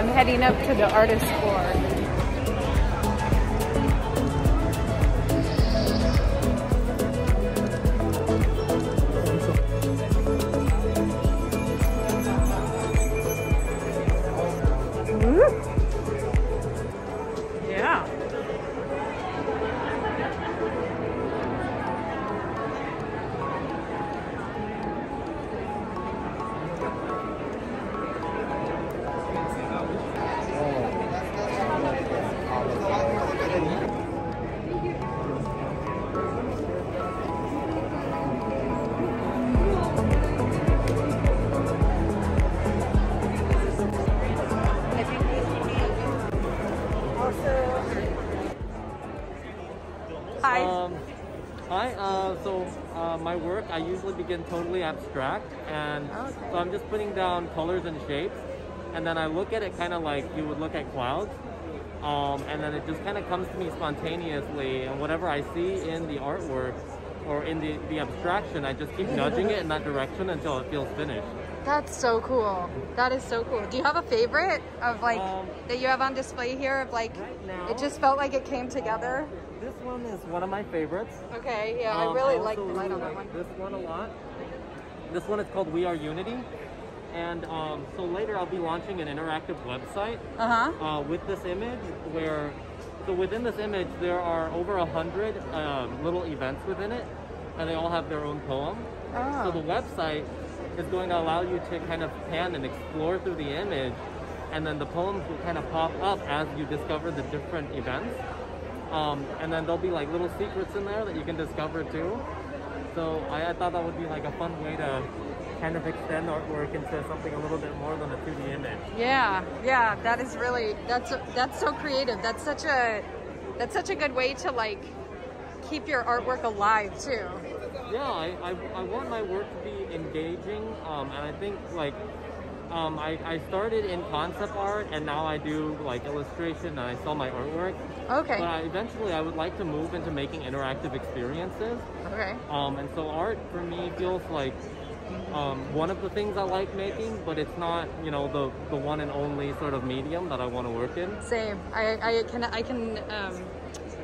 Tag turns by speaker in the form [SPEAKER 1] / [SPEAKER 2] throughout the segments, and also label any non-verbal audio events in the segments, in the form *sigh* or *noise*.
[SPEAKER 1] I'm heading up to the artist floor.
[SPEAKER 2] My work, I usually begin totally abstract, and
[SPEAKER 1] Okay.
[SPEAKER 2] so I'm just putting down colors and shapes, and then I look at it kind of like you would look at clouds, um, and then it just kind of comes to me spontaneously, and whatever I see in the artwork or in the, the abstraction, I just keep *laughs* nudging it in that direction until it feels finished.
[SPEAKER 1] That's so cool. That is so cool. Do you have a favorite of like
[SPEAKER 2] Um,
[SPEAKER 1] that you have on display here of like
[SPEAKER 2] Right now-
[SPEAKER 1] it just felt like it came together?
[SPEAKER 2] This one is one of my favorites.
[SPEAKER 1] Okay, yeah,
[SPEAKER 2] Um,
[SPEAKER 1] I really like the light on that one.
[SPEAKER 2] This one a lot. This one is called We Are Unity. And um, so later I'll be launching an interactive website
[SPEAKER 1] Uh-huh.
[SPEAKER 2] uh, with this image where, so within this image there are over a hundred um, little events within it and they all have their own poem. So the
[SPEAKER 1] Oh.
[SPEAKER 2] website is going to allow you to kind of pan and explore through the image and then the poems will kind of pop up as you discover the different events. Um, and then there'll be like little secrets in there that you can discover too. So I, I thought that would be like a fun way to kind of extend artwork into something a little bit more than a 2D image.
[SPEAKER 1] Yeah, yeah, that is really that's that's so creative. That's such a that's such a good way to like keep your artwork alive too.
[SPEAKER 2] Yeah, I, I, I want my work to be engaging, um, and I think like um, I, I started in concept art, and now I do like illustration, and I sell my artwork.
[SPEAKER 1] Okay.
[SPEAKER 2] But I, eventually, I would like to move into making interactive experiences.
[SPEAKER 1] Okay.
[SPEAKER 2] Um, and so art for me feels like um, one of the things I like making, but it's not, you know, the, the one and only sort of medium that I want to work in.
[SPEAKER 1] Same. I, I can I can um,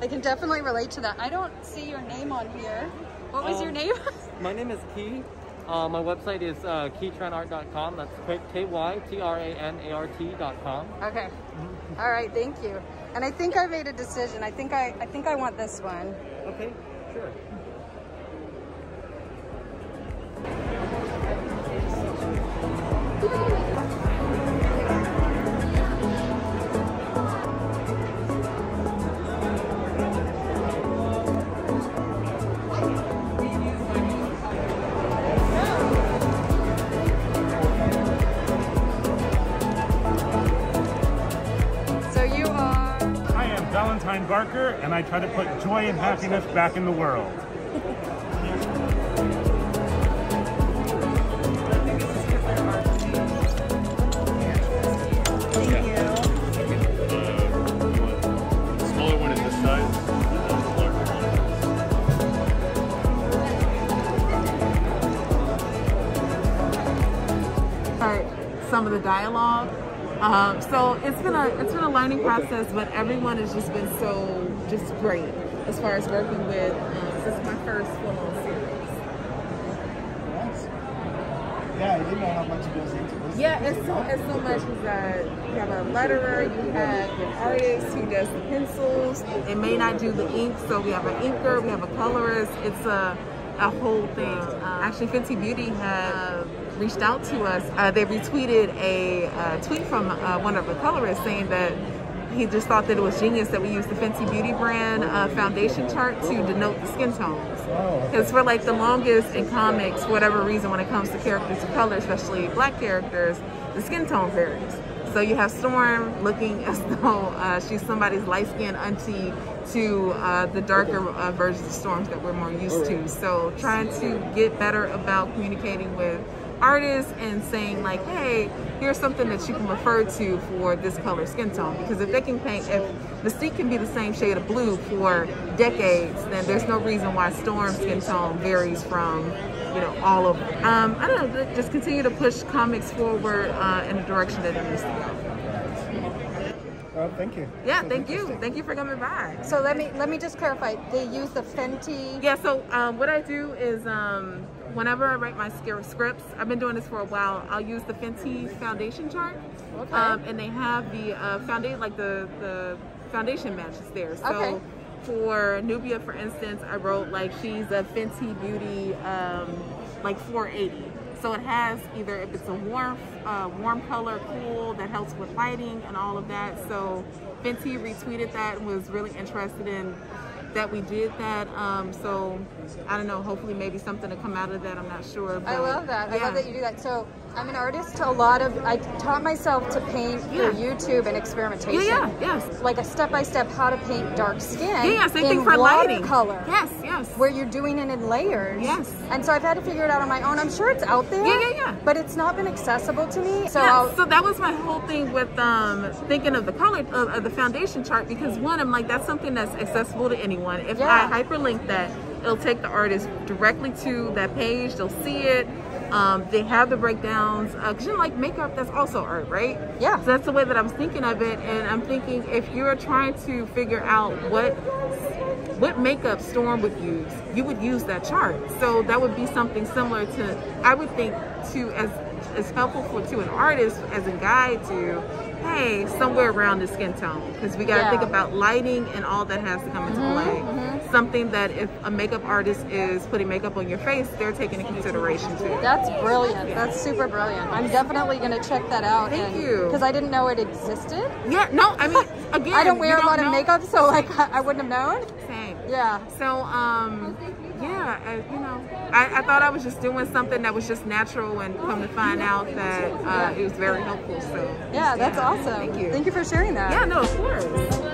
[SPEAKER 1] I can definitely relate to that. I don't see your name on here. What was your
[SPEAKER 2] Um,
[SPEAKER 1] name? *laughs*
[SPEAKER 2] My name is Key. Uh, my website is uh, kytranart.com. That's K Y T R A N A R T.com.
[SPEAKER 1] okay. All right. Thank you. And I think I made a decision. I think I I think I want this one.
[SPEAKER 2] Okay, sure.
[SPEAKER 3] Valentine Barker, and I try to put joy and happiness back in the world.
[SPEAKER 4] Some of the dialogue. Um, so it's been a it's been a learning process, but everyone has just been so just great as far as working with. Um, this is my first full on series.
[SPEAKER 5] Yeah, I didn't know how much goes into this.
[SPEAKER 4] Yeah, it's so it's so much. Is that you have a letterer, you have an artist who does the pencils. It may not do the ink, so we have an inker, we have a colorist. It's a a whole thing. Uh, actually, Fenty Beauty had reached out to us. Uh, they retweeted a uh, tweet from uh, one of the colorists saying that he just thought that it was genius that we used the Fenty Beauty brand uh, foundation chart to denote the skin tones. Because for like the longest in comics, whatever reason, when it comes to characters of color, especially black characters, the skin tone varies. So you have Storm looking *laughs* as though uh, she's somebody's light-skinned auntie to uh, the darker uh, versions of Storms that we're more used to. So trying to get better about communicating with artists and saying like, hey, here's something that you can refer to for this color skin tone. Because if they can paint, if Mystique can be the same shade of blue for decades, then there's no reason why Storm skin tone varies from, you know, all them. Um, I don't know, just continue to push comics forward uh, in the direction that it needs to go.
[SPEAKER 5] Well, thank you.
[SPEAKER 4] Yeah,
[SPEAKER 5] So
[SPEAKER 4] thank you. Thank you for coming by.
[SPEAKER 1] So let me let me just clarify. They use the Fenty.
[SPEAKER 4] Yeah, so um, what I do is um, whenever I write my scare scripts, I've been doing this for a while, I'll use the Fenty foundation chart.
[SPEAKER 1] Okay.
[SPEAKER 4] Um, and they have the uh, foundation, like the, the foundation matches there. So
[SPEAKER 1] Okay.
[SPEAKER 4] for Nubia, for instance, I wrote like she's a Fenty Beauty um, like 480. So it has either if it's a warm, uh, warm color, cool that helps with lighting and all of that. So Fenty retweeted that and was really interested in that we did that. Um, so I don't know. Hopefully, maybe something to come out of that. I'm not sure.
[SPEAKER 1] I love that. I love that you do that. So I'm an artist. A lot of I taught myself to paint through YouTube and experimentation.
[SPEAKER 4] Yeah, yeah, yes.
[SPEAKER 1] Like a step by step how to paint dark skin.
[SPEAKER 4] Yeah, yeah, same
[SPEAKER 1] in
[SPEAKER 4] thing for lighting.
[SPEAKER 1] watercolor.
[SPEAKER 4] Yes, yes.
[SPEAKER 1] Where you're doing it in layers.
[SPEAKER 4] Yes.
[SPEAKER 1] And so I've had to figure it out on my own. I'm sure it's out there.
[SPEAKER 4] Yeah, yeah, yeah.
[SPEAKER 1] But it's not been accessible to me. So
[SPEAKER 4] yeah, so that was my whole thing with um, thinking of the color of, of the foundation chart because one, I'm like that's something that's accessible to anyone. If
[SPEAKER 1] Yeah.
[SPEAKER 4] I hyperlink that, it'll take the artist directly to that page. They'll see it. Um, they have the breakdowns because you know, like makeup, that's also art, right?
[SPEAKER 1] Yeah.
[SPEAKER 4] So that's the way that I'm thinking of it, and I'm thinking if you're trying to figure out what what makeup Storm would use, you would use that chart. So that would be something similar to, I would think, to as as helpful for to an artist as a guide to, hey, somewhere around the skin tone, because we got to
[SPEAKER 1] Yeah.
[SPEAKER 4] think about lighting and all that has to come into play. Something that if a makeup artist is putting makeup on your face, they're taking into consideration too.
[SPEAKER 1] That's brilliant. That's super brilliant. I'm definitely going to check that out.
[SPEAKER 4] Thank you.
[SPEAKER 1] Because I didn't know it existed.
[SPEAKER 4] yeah, no, I mean, *laughs* again,
[SPEAKER 1] I don't wear a lot of makeup, so like *laughs* I wouldn't have known.
[SPEAKER 4] Same.
[SPEAKER 1] Yeah.
[SPEAKER 4] So, um, yeah, I, you know, I, I thought I was just doing something that was just natural, and come to find out that uh, it was very helpful. So,
[SPEAKER 1] Yeah, that's awesome.
[SPEAKER 4] Thank you.
[SPEAKER 1] Thank you for sharing that.
[SPEAKER 4] Yeah, no, of course.